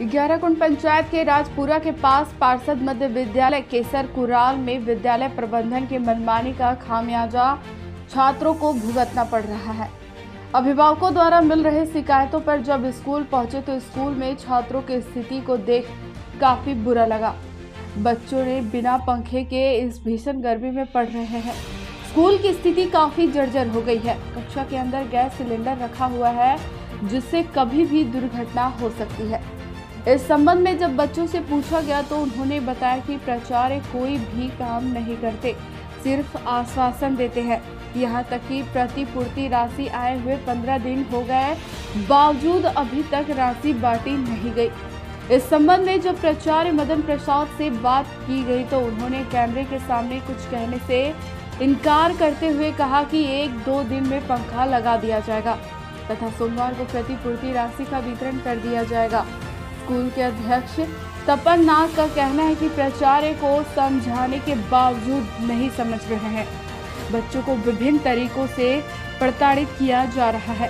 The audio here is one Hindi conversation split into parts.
ग्यारहकुंड पंचायत के राजपुरा के पास पार्षद मध्य विद्यालय केसर कुराल में विद्यालय प्रबंधन के मनमानी का खामियाजा छात्रों को भुगतना पड़ रहा है। अभिभावकों द्वारा मिल रहे शिकायतों पर जब स्कूल पहुँचे तो स्कूल में छात्रों की स्थिति को देख काफ़ी बुरा लगा। बच्चों ने बिना पंखे के इस भीषण गर्मी में पढ़ रहे हैं। स्कूल की स्थिति काफ़ी जर्जर हो गई है। कक्षा के अंदर गैस सिलेंडर रखा हुआ है, जिससे कभी भी दुर्घटना हो सकती है। इस संबंध में जब बच्चों से पूछा गया तो उन्होंने बताया कि प्राचार्य कोई भी काम नहीं करते, सिर्फ़ आश्वासन देते हैं। यहाँ तक कि प्रतिपूर्ति राशि आए हुए पंद्रह दिन हो गए बावजूद अभी तक राशि बांटी नहीं गई। इस संबंध में जब प्राचार्य मदन प्रसाद से बात की गई तो उन्होंने कैमरे के सामने कुछ कहने से इनकार करते हुए कहा कि एक दो दिन में पंखा लगा दिया जाएगा तथा सोमवार को प्रतिपूर्ति राशि का वितरण कर दिया जाएगा। स्कूल के अध्यक्ष तपन नाग का कहना है कि प्राचार्य को समझाने के बावजूद नहीं समझ रहे हैं। बच्चों को विभिन्न तरीकों से प्रताड़ित किया जा रहा है।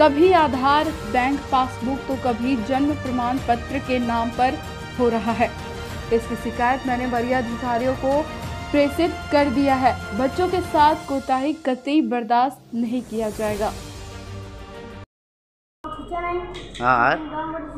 कभी आधार, बैंक पासबुक तो कभी जन्म प्रमाण पत्र के नाम पर हो रहा है। इसकी शिकायत मैंने वरीय अधिकारियों को प्रेषित कर दिया है। बच्चों के साथ कोताही कतई बर्दाश्त नहीं किया जाएगा। हाँ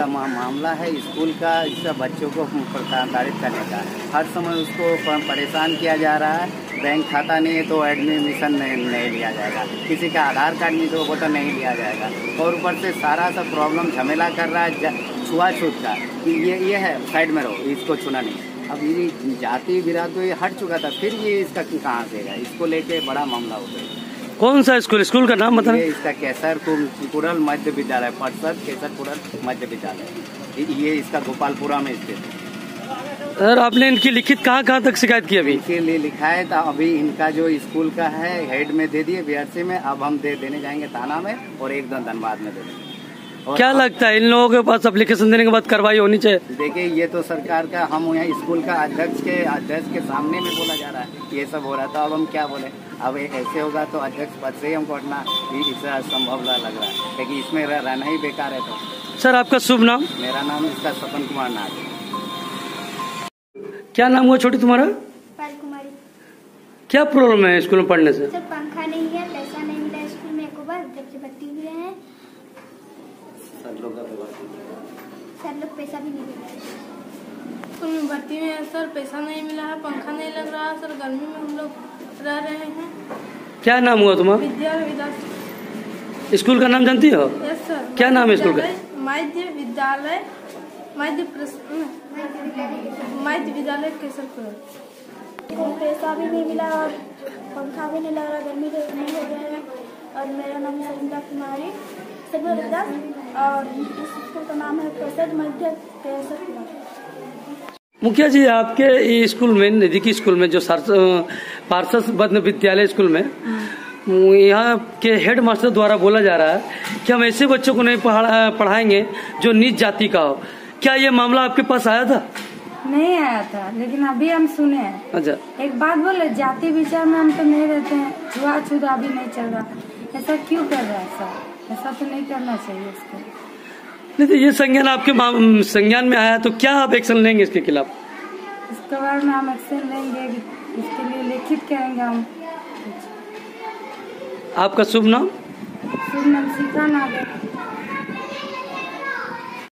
मा, मामला है स्कूल का इसका बच्चों को प्रताड़ित करने का। हर समय उसको परेशान किया जा रहा है। बैंक खाता नहीं है तो एडमिशन नहीं, नहीं लिया जाएगा। किसी का आधार कार्ड नहीं तो वो तो नहीं लिया जाएगा। और ऊपर से सारा सा प्रॉब्लम झमेला कर रहा है छुआछूत का। कि ये ये है साइड में रहो इसको छूना नहीं। अब ये जाति तो हट चुका था फिर ये इसका कहाँ से है? इसको लेके बड़ा मामला हो गया। कौन सा स्कूल? स्कूल का नाम बताना। इसका केसर कुरल मध्य विद्यालय पटसर केसर कुरल मध्य विद्यालय। ये- इसका गोपालपुरा में स्थित है। सर आपने इनकी लिखित कहाँ कहाँ तक शिकायत की अभी? इनके लिए लिखा है तो अभी इनका जो स्कूल का है हेड में दे दिए बीआरसी में। अब हम दे देने जाएँगे थाना में और एकदम धनबाद में दे देंगे। क्या लगता है इन लोगों के पास एप्लीकेशन देने के बाद कार्रवाई होनी चाहिए? देखिए ये तो सरकार का हम यहाँ स्कूल का अध्यक्ष के अध्यक्ष के सामने में बोला जा रहा है। ये सब हो रहा था अब हम क्या बोले? अब ऐसे होगा तो अध्यक्ष पद से ही हमको हटना ही- इससे असंभव लग रहा है। क्योंकि इसमें रहना ही बेकार है तो। सर आपका शुभ नाम? मेरा नाम इसका सपन कुमार नाथ क्या नाम हुआ छोटी तुम्हारा? कुमारी। क्या प्रॉब्लम है स्कूल में पढ़ने से? पंखा नहीं है पैसा नहीं मिला स्कूल में एक बार जब से भर्ती हुए हैं। सर लोग पैसा भी नहीं दे रहे स्कूल में भर्ती में सर पैसा नहीं मिला है पंखा नहीं लग रहा है सर गर्मी में हम लोग रह रहे हैं। क्या नाम हुआ तुम्हारा? विद्या विद्या स्कूल का नाम जानती हो? Yes sir. क्या नाम है स्कूल का? मध्य विद्यालय मध्य प्रस- मध्य विद्यालय केसरपुर। पैसा भी नहीं मिला और पंखा भी नहीं लग रहा गर्मी के हो गए हैं। और मेरा नाम सरिंदा कुमारी। दास और इस स्कूल का नाम है प्रसिद्ध मध्य केसर कुमार। मुखिया जी आपके स्कूल में नजदीकी स्कूल में जो पार्षद बद्न विद्यालय स्कूल में यहाँ के हेड मास्टर द्वारा बोला जा रहा है कि हम ऐसे बच्चों को नहीं पढ़ा पढ़ाएँगे जो नीच जाति का हो। क्या ये मामला आपके पास आया था? नहीं आया था लेकिन अभी हम सुने हैं। अच्छा। एक बात बोले जाति विचार में हम तो नहीं रहते हैं छुआ छुआछूत अभी नहीं चल रहा। ऐसा क्यों कर रहा है सर ऐसा तो नहीं करना चाहिए इसको नहीं तो ये संज्ञान आपके संज्ञान में आया तो क्या आप एक्शन लेंगे इसके खिलाफ? इसके बारे में हम एक्शन लेंगे इसके लिए लिखित करेंगे हम। आपका शुभ नाम? शुभ नाम सीता नागर